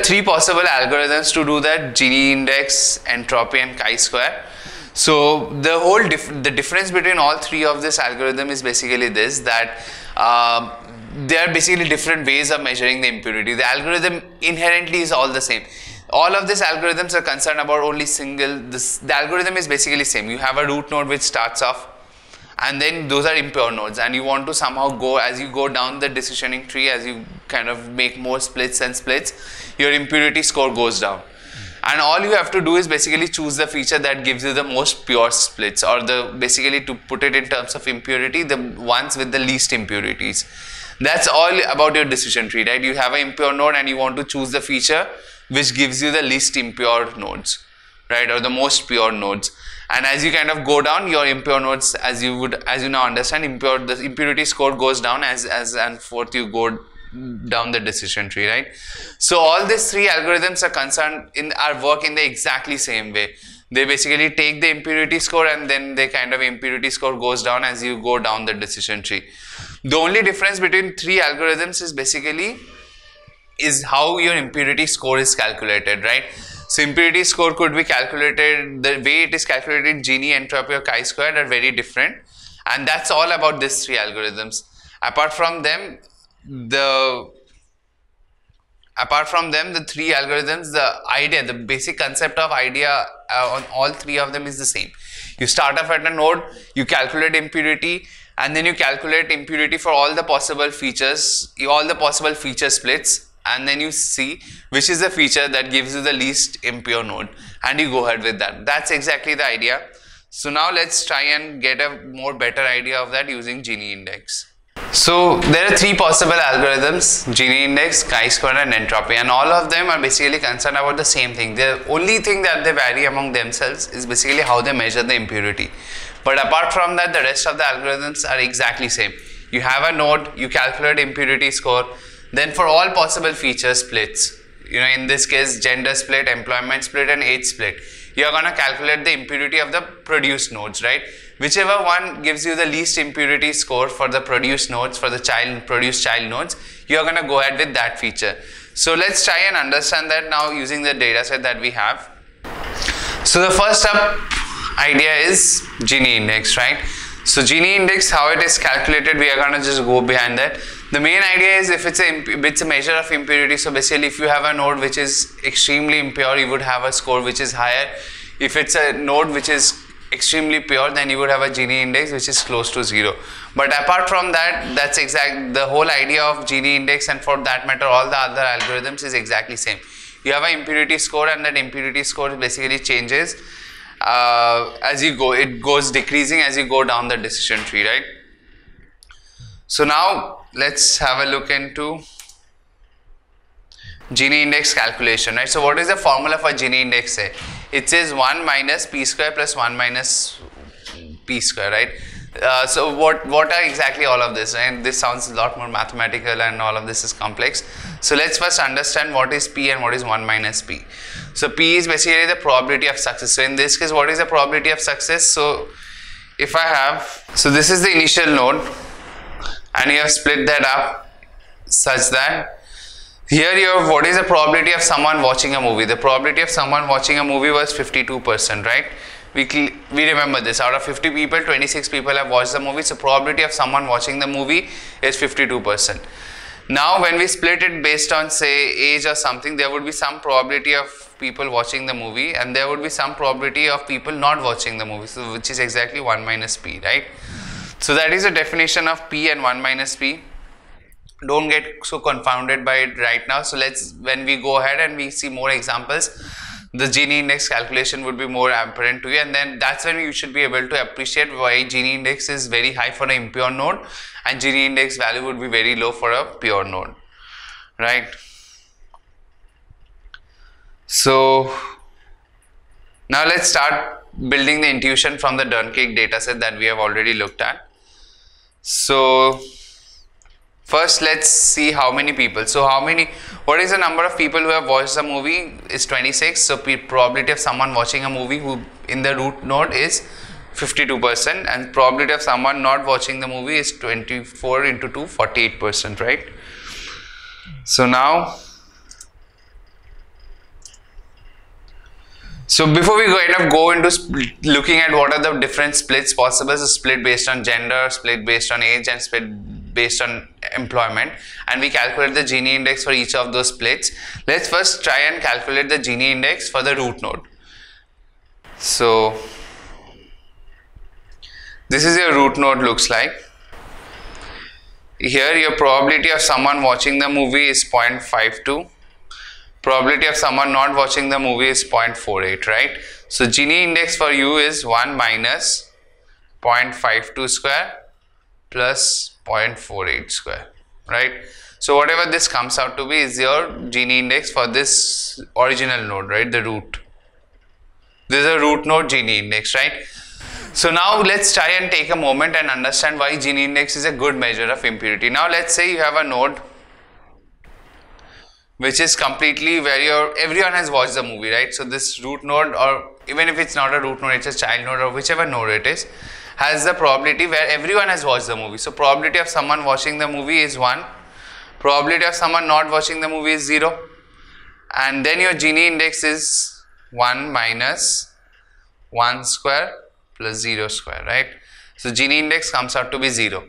are three possible algorithms to do that Gini index, entropy and chi-square. So the whole dif- the difference between all three of this algorithm is basically this that uh, they are basically different ways of measuring the impurity. The algorithm inherently is all the same. All of these algorithms are concerned about only single. This, the algorithm is basically same. You have a root node which starts off and then those are impure nodes and you want to somehow go as you go down the decisioning tree as you kind of make more splits and splits your impurity score goes down. And all you have to do is basically choose the feature that gives you the most pure splits or the basically to put it in terms of impurity the ones with the least impurities. That's all about your decision tree right? You have an impure node and you want to choose the feature which gives you the least impure nodes right? Or the most pure nodes. And as you kind of go down your impure nodes as you would as you now understand impure the impurity score goes down as as and forth you go down the decision tree right so all these three algorithms are concerned in our work in the exactly same way they basically take the impurity score and then the kind of impurity score goes down as you go down the decision tree the only difference between three algorithms is basically is how your impurity score is calculated right so impurity score could be calculated, the way it is calculated, Gini, entropy or chi-squared are very different. And that's all about these three algorithms. Apart from them, the apart from them, the three algorithms, the idea, the basic concept of idea uh, on all three of them is the same. You start off at a node, you calculate impurity, and then you calculate impurity for all the possible features, all the possible feature splits, and then you see which is the feature that gives you the least impure node and you go ahead with that. That's exactly the idea. So now let's try and get a more better idea of that using Gini index so there are three possible algorithms Gini index, chi-square and entropy and all of them are basically concerned about the same thing. The only thing that they vary among themselves is basically how they measure the impurity. But apart from that the rest of the algorithms are exactly same. You have a node you calculate impurity score then for all possible feature splits, you know, in this case, gender split, employment split, and age split, you are going to calculate the impurity of the produced nodes, right? Whichever one gives you the least impurity score for the produced nodes, for the child produced child nodes, you are going to go ahead with that feature. So let's try and understand that now using the data set that we have. So the first up idea is Gini index, right? So Gini index, how it is calculated, we are going to just go behind that. The main idea is if it's a it's a measure of impurity. So basically, if you have a node which is extremely impure, you would have a score which is higher. If it's a node which is extremely pure, then you would have a Gini index which is close to zero. But apart from that, that's exact. The whole idea of Gini index and for that matter, all the other algorithms is exactly same. You have an impurity score, and that impurity score basically changes uh, as you go. It goes decreasing as you go down the decision tree, right? So now let's have a look into Gini index calculation, right? So what is the formula for Gini index? It says 1 minus p square plus 1 minus p square, right? Uh, so what what are exactly all of this right this sounds a lot more mathematical and all of this is complex so let's first understand what is p and what is 1 minus p so p is basically the probability of success so in this case what is the probability of success so if i have so this is the initial node and you have split that up such that here you have what is the probability of someone watching a movie? The probability of someone watching a movie was 52% right? We, we remember this. Out of 50 people 26 people have watched the movie so probability of someone watching the movie is 52% now when we split it based on say age or something there would be some probability of people watching the movie and there would be some probability of people not watching the movie so which is exactly 1 minus p right so that is the definition of P and 1 minus P. Don't get so confounded by it right now. So let's, when we go ahead and we see more examples, the Gini index calculation would be more apparent to you and then that's when you should be able to appreciate why Gini index is very high for an impure node and Gini index value would be very low for a pure node, right? So now let's start building the intuition from the Dunkirk dataset that we have already looked at. So first let's see how many people. So how many, what is the number of people who have watched the movie is 26. So probability of someone watching a movie who in the root node is 52% and probability of someone not watching the movie is 24 into 2, 48%, right? So now So before we kind of go into looking at what are the different splits possible, so split based on gender, split based on age, and split based on employment, and we calculate the Gini index for each of those splits. Let's first try and calculate the Gini index for the root node. So this is your root node looks like. Here your probability of someone watching the movie is 0.52 probability of someone not watching the movie is 0.48 right? So Gini index for you is 1 minus 0.52 square plus 0.48 square right? So whatever this comes out to be is your Gini index for this original node right? The root. This is a root node Gini index right? So now let's try and take a moment and understand why Gini index is a good measure of impurity. Now let's say you have a node which is completely where your everyone has watched the movie, right? So this root node, or even if it's not a root node, it's a child node or whichever node it is, has the probability where everyone has watched the movie. So probability of someone watching the movie is one. Probability of someone not watching the movie is zero, and then your Gini index is one minus one square plus zero square, right? So Gini index comes out to be zero.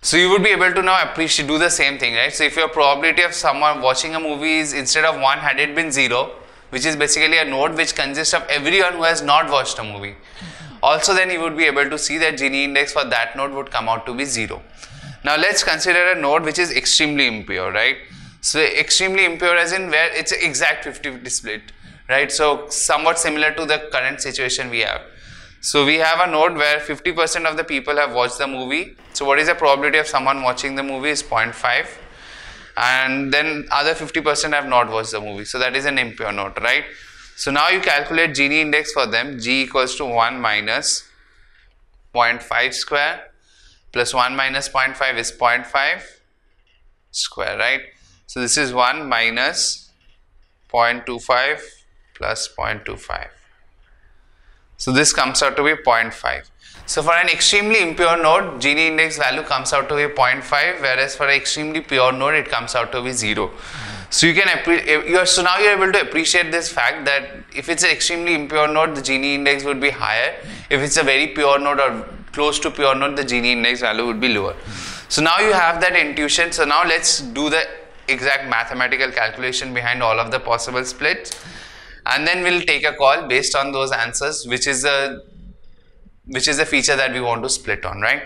So you would be able to now appreciate, do the same thing, right? So if your probability of someone watching a movie is instead of 1 had it been 0, which is basically a node which consists of everyone who has not watched a movie. Also then you would be able to see that Gini index for that node would come out to be 0. Now let's consider a node which is extremely impure, right? So extremely impure as in where it's exact 50-50 split, right? So somewhat similar to the current situation we have. So we have a node where 50% of the people have watched the movie. So what is the probability of someone watching the movie is 0.5 and then other 50% have not watched the movie. So that is an impure node, right? So now you calculate Gini index for them. G equals to 1 minus 0.5 square plus 1 minus 0.5 is 0.5 square, right? So this is 1 minus 0.25 plus 0.25. So this comes out to be 0.5. So for an extremely impure node, Gini index value comes out to be 0.5, whereas for an extremely pure node, it comes out to be 0. So you can eh, you're, so now you're able to appreciate this fact that if it's an extremely impure node, the Gini index would be higher. If it's a very pure node or close to pure node, the Gini index value would be lower. So now you have that intuition. So now let's do the exact mathematical calculation behind all of the possible splits and then we'll take a call based on those answers which is a which is the feature that we want to split on right?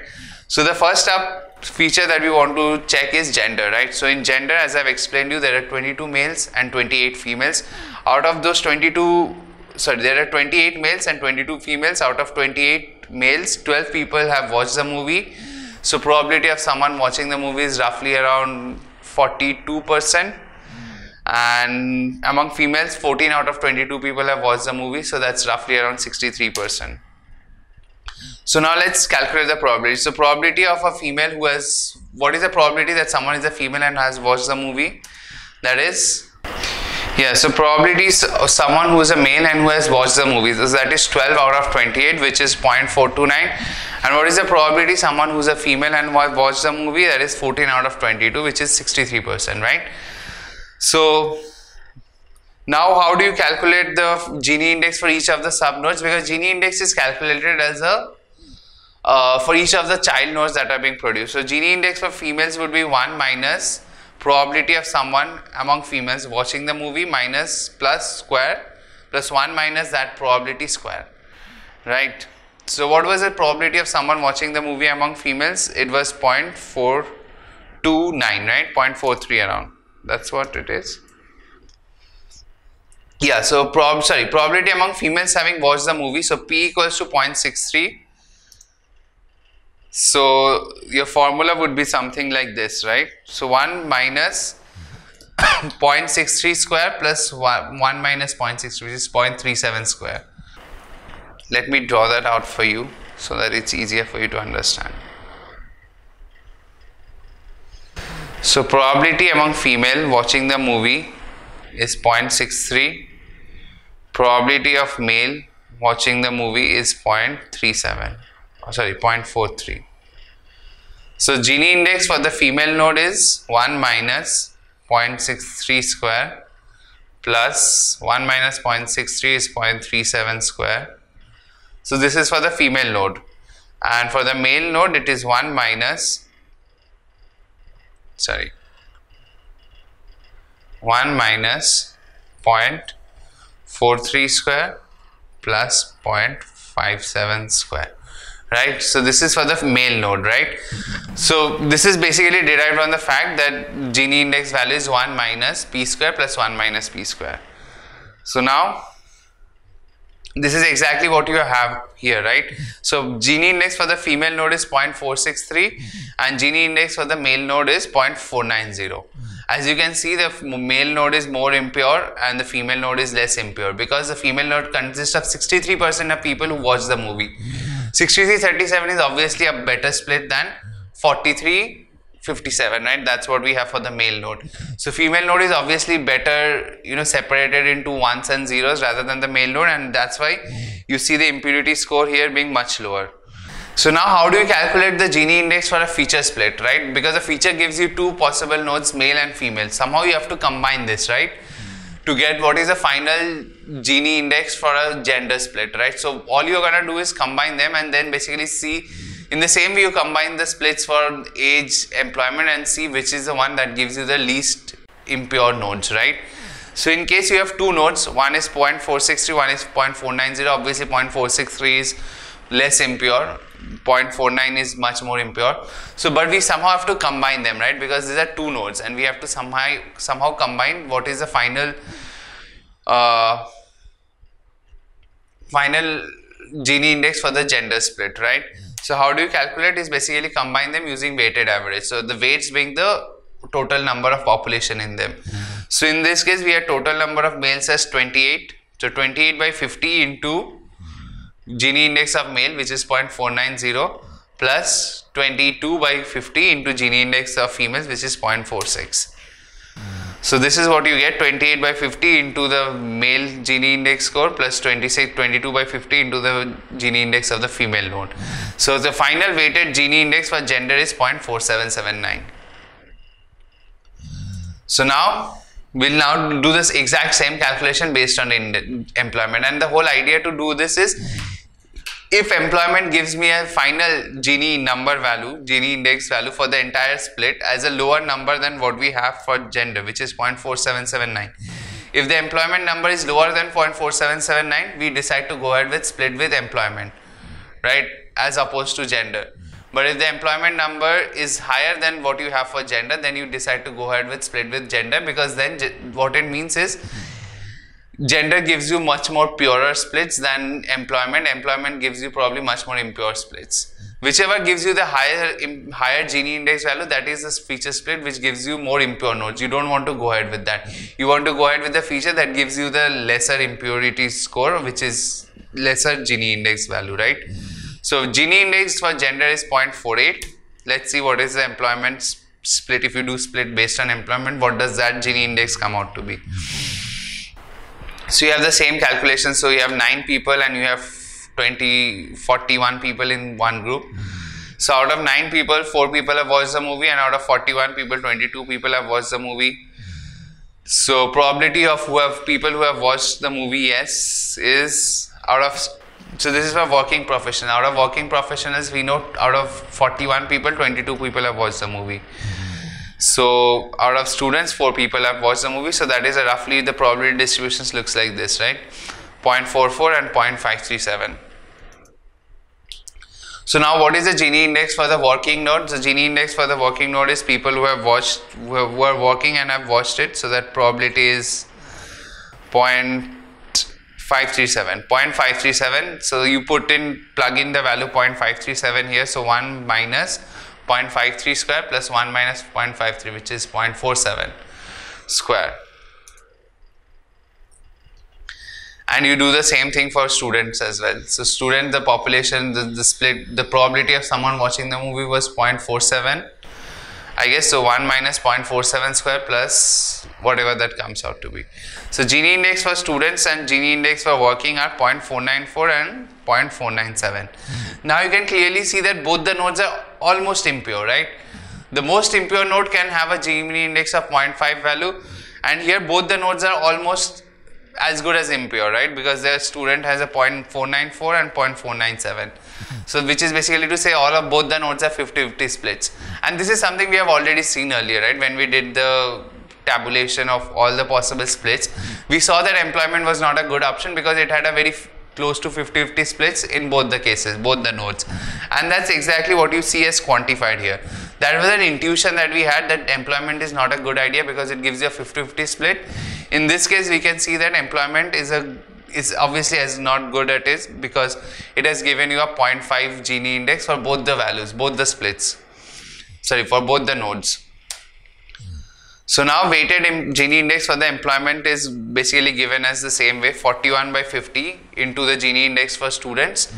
So the first up feature that we want to check is gender right? So in gender as i've explained you there are 22 males and 28 females. Out of those 22 sorry there are 28 males and 22 females. Out of 28 males 12 people have watched the movie. So probability of someone watching the movie is roughly around 42 percent and among females 14 out of 22 people have watched the movie so that's roughly around 63% so now let's calculate the probability. So probability of a female who has what is the probability that someone is a female and has watched the movie? That is yeah so probability is someone who is a male and who has watched the movie. So that is 12 out of 28 which is 0.429 and what is the probability someone who is a female and has watched the movie? That is 14 out of 22 which is 63% right so now how do you calculate the Gini index for each of the subnodes? Because Gini index is calculated as a uh, for each of the child nodes that are being produced. So Gini index for females would be 1 minus probability of someone among females watching the movie minus plus square plus 1 minus that probability square. Right. So what was the probability of someone watching the movie among females? It was 0.429, right? 0.43 around that's what it is. Yeah so prob sorry probability among females having watched the movie. So p equals to 0.63 so your formula would be something like this right? So 1 minus 0.63 square plus 1, 1 minus 0.63 which is 0.37 square. Let me draw that out for you so that it's easier for you to understand So probability among female watching the movie is 0.63. Probability of male watching the movie is 0.37. Oh, sorry, 0.43. So Gini index for the female node is 1 minus 0.63 square plus 1 minus 0.63 is 0.37 square. So this is for the female node and for the male node it is 1 minus sorry. 1 minus 0.43 square plus 0.57 square. Right? So this is for the male node right? So this is basically derived from the fact that Gini index value is 1 minus p square plus 1 minus p square. So now this is exactly what you have here, right? So Gini index for the female node is 0.463 and Gini index for the male node is 0.490. As you can see, the male node is more impure and the female node is less impure because the female node consists of 63% of people who watch the movie. 63-37 is obviously a better split than 43 57 right? That's what we have for the male node. So female node is obviously better you know separated into ones and zeros rather than the male node and that's why you see the impurity score here being much lower. So now how do you calculate the Gini index for a feature split right? Because the feature gives you two possible nodes male and female. Somehow you have to combine this right? To get what is the final Gini index for a gender split right? So all you're gonna do is combine them and then basically see in the same way, you combine the splits for age, employment and see which is the one that gives you the least impure nodes, right? So in case you have two nodes, one is 0.463, one is 0.490, obviously 0.463 is less impure, 0.49 is much more impure. So but we somehow have to combine them, right? Because these are two nodes and we have to somehow, somehow combine what is the final uh, final Gini index for the gender split, right? So how do you calculate is basically combine them using weighted average. So the weights being the total number of population in them. Mm-hmm. So in this case we have total number of males as 28. So 28 by 50 into Gini index of male which is 0.490 plus 22 by 50 into Gini index of females which is 0.46. So this is what you get 28 by 50 into the male Gini index score plus 26 22 by 50 into the Gini index of the female node. So the final weighted Gini index for gender is 0.4779. So now we'll now do this exact same calculation based on employment and the whole idea to do this is if employment gives me a final Gini number value, Gini index value for the entire split as a lower number than what we have for gender, which is 0.4779. If the employment number is lower than 0.4779, we decide to go ahead with split with employment, right, as opposed to gender. But if the employment number is higher than what you have for gender, then you decide to go ahead with split with gender because then what it means is gender gives you much more purer splits than employment. Employment gives you probably much more impure splits. Whichever gives you the higher higher Gini index value that is the feature split which gives you more impure nodes. You don't want to go ahead with that. You want to go ahead with the feature that gives you the lesser impurity score which is lesser Gini index value right? So Gini index for gender is 0.48 let's see what is the employment split. If you do split based on employment what does that Gini index come out to be so you have the same calculation. So you have 9 people and you have 20, 41 people in one group. So out of 9 people, 4 people have watched the movie and out of 41 people, 22 people have watched the movie. So probability of who have people who have watched the movie yes is out of so this is for working professional. Out of working professionals, we know out of 41 people, 22 people have watched the movie. So out of students, four people have watched the movie. So that is roughly the probability distributions looks like this, right? 0.44 and 0.537. So now what is the Gini index for the working node? The Gini index for the working node is people who have watched, who, have, who are working and have watched it. So that probability is 0.537. 0.537. So you put in, plug in the value 0.537 here. So 1 minus 0.53 square plus 1 minus 0.53 which is 0.47 square. And you do the same thing for students as well. So student the population the, the split the probability of someone watching the movie was 0.47 I guess so 1 minus 0.47 square plus whatever that comes out to be. So Gini index for students and Gini index for working are 0.494 and 0.497. Hmm. Now you can clearly see that both the nodes are almost impure, right? The most impure node can have a Gini index of 0.5 value and here both the nodes are almost as good as impure, right? Because their student has a 0.494 and 0.497. So which is basically to say all of both the nodes are 50-50 splits. And this is something we have already seen earlier, right? When we did the tabulation of all the possible splits, we saw that employment was not a good option because it had a very close to 50-50 splits in both the cases, both the nodes. And that's exactly what you see as quantified here. That was an intuition that we had that employment is not a good idea because it gives you a 50-50 split. In this case, we can see that employment is a is obviously as not good at is because it has given you a 0.5 Gini index for both the values, both the splits. Sorry, for both the nodes. So now weighted Gini index for the employment is basically given as the same way 41 by 50 into the Gini index for students.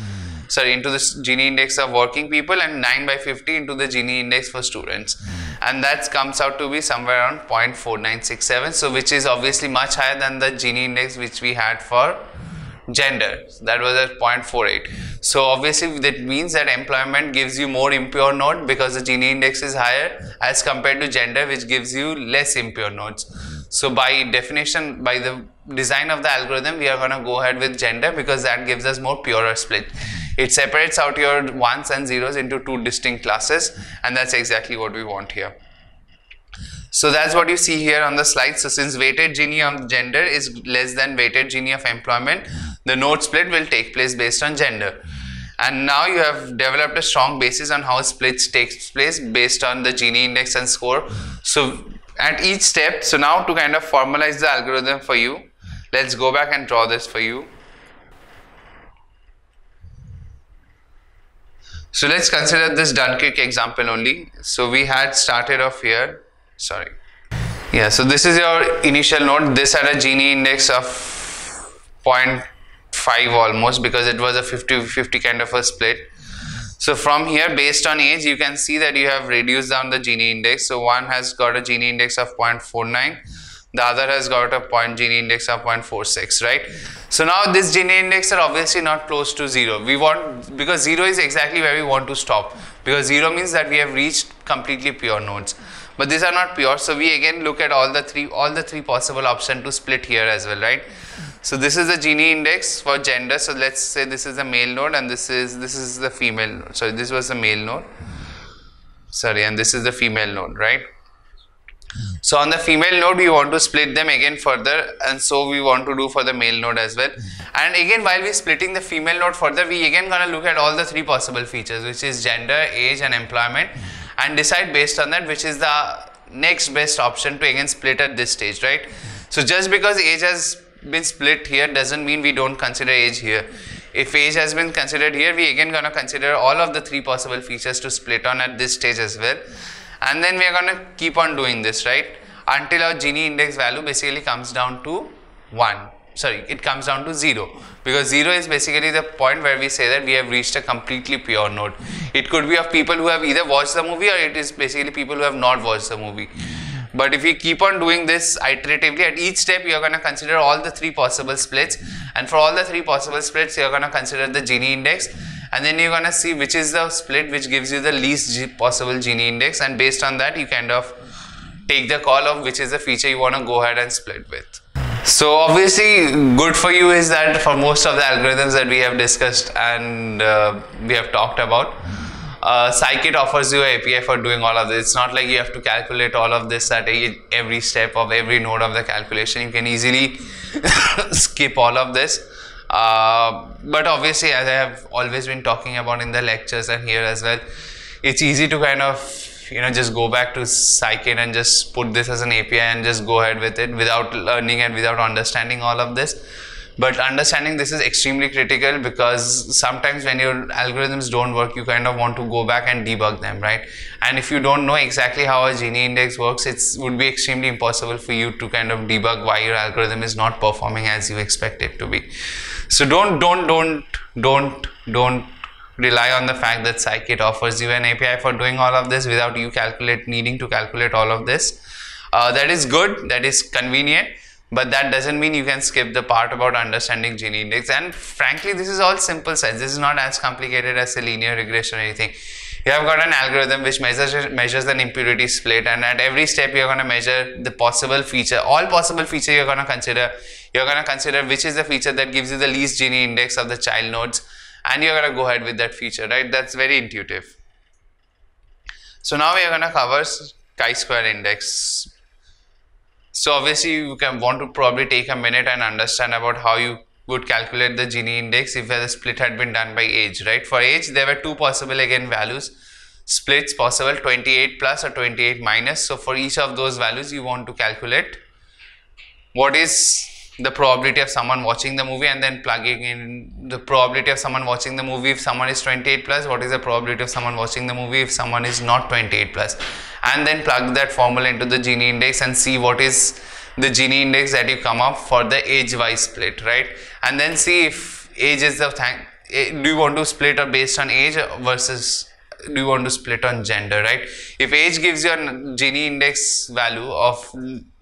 Sorry, into the Gini index of working people and 9 by 50 into the Gini index for students. Mm. And that comes out to be somewhere around 0.4967. So which is obviously much higher than the Gini index which we had for gender. That was at 0.48. So obviously that means that employment gives you more impure node because the Gini index is higher as compared to gender which gives you less impure nodes. So by definition, by the design of the algorithm, we are going to go ahead with gender because that gives us more purer split. It separates out your ones and zeros into two distinct classes and that's exactly what we want here. So that's what you see here on the slide. So since weighted Gini of gender is less than weighted Gini of employment, the node split will take place based on gender and now you have developed a strong basis on how splits takes place based on the Gini index and score. So at each step, so now to kind of formalize the algorithm for you, let's go back and draw this for you. So let's consider this Dunkirk example only. So we had started off here, sorry. Yeah, so this is your initial node. This had a Gini index of 0.5 almost because it was a 50-50 kind of a split. So from here based on age you can see that you have reduced down the Gini index. So one has got a Gini index of 0.49 the other has got a point Gini index of 0.46 right so now this Gini index are obviously not close to 0 we want because 0 is exactly where we want to stop because 0 means that we have reached completely pure nodes but these are not pure so we again look at all the three all the three possible option to split here as well right so this is the Gini index for gender. So let's say this is the male node and this is this is the female node. Sorry, this was the male node. Sorry, and this is the female node, right? So on the female node, we want to split them again further and so we want to do for the male node as well. And again, while we are splitting the female node further, we again gonna look at all the three possible features, which is gender, age and employment and decide based on that which is the next best option to again split at this stage, right? So just because age has been split here doesn't mean we don't consider age here. If age has been considered here, we again gonna consider all of the three possible features to split on at this stage as well. And then we are gonna keep on doing this, right? Until our Gini index value basically comes down to 1. Sorry, it comes down to 0 because 0 is basically the point where we say that we have reached a completely pure node. It could be of people who have either watched the movie or it is basically people who have not watched the movie. But if you keep on doing this iteratively, at each step you're going to consider all the three possible splits. And for all the three possible splits, you're going to consider the Gini index. And then you're going to see which is the split which gives you the least possible Gini index. And based on that, you kind of take the call of which is the feature you want to go ahead and split with. So obviously good for you is that for most of the algorithms that we have discussed and uh, we have talked about, uh, Scikit offers you an API for doing all of this. It's not like you have to calculate all of this at every step of every node of the calculation. You can easily skip all of this. Uh, but obviously, as I have always been talking about in the lectures and here as well, it's easy to kind of you know just go back to Scikit and just put this as an API and just go ahead with it without learning and without understanding all of this. But understanding this is extremely critical because sometimes when your algorithms don't work you kind of want to go back and debug them right? And if you don't know exactly how a Gini index works it would be extremely impossible for you to kind of debug why your algorithm is not performing as you expect it to be so don't don't don't don't don't rely on the fact that scikit offers you an api for doing all of this without you calculate needing to calculate all of this. Uh, that is good that is convenient but that doesn't mean you can skip the part about understanding Gini index. And frankly this is all simple science. This is not as complicated as a linear regression or anything you have got an algorithm which measures measures an impurity split and at every step you're going to measure the possible feature all possible feature you're going to consider. You're going to consider which is the feature that gives you the least Gini index of the child nodes and you're going to go ahead with that feature right? That's very intuitive. So now we are going to cover chi-square index. So obviously you can want to probably take a minute and understand about how you would calculate the Gini index if the split had been done by age, right? For age, there were two possible again values, splits possible 28 plus or 28 minus. So for each of those values, you want to calculate what is the probability of someone watching the movie and then plugging in the probability of someone watching the movie if someone is 28 plus what is the probability of someone watching the movie if someone is not 28 plus and then plug that formula into the Gini index and see what is the Gini index that you come up for the age wise split right? And then see if age is the thing eh, do you want to split or based on age versus do you want to split on gender right? If age gives you a Gini index value of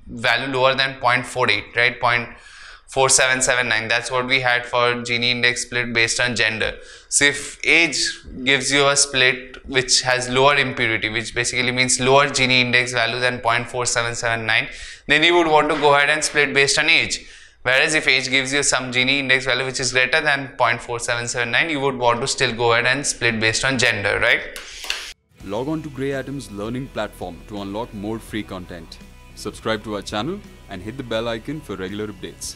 value lower than 0.48 right 0.4779 that's what we had for Gini index split based on gender. So if age gives you a split which has lower impurity which basically means lower Gini index value than 0.4779 then you would want to go ahead and split based on age. Whereas if age gives you some Gini index value which is greater than 0.4779 you would want to still go ahead and split based on gender right? Log on to GreyAtom's learning platform to unlock more free content. Subscribe to our channel and hit the bell icon for regular updates.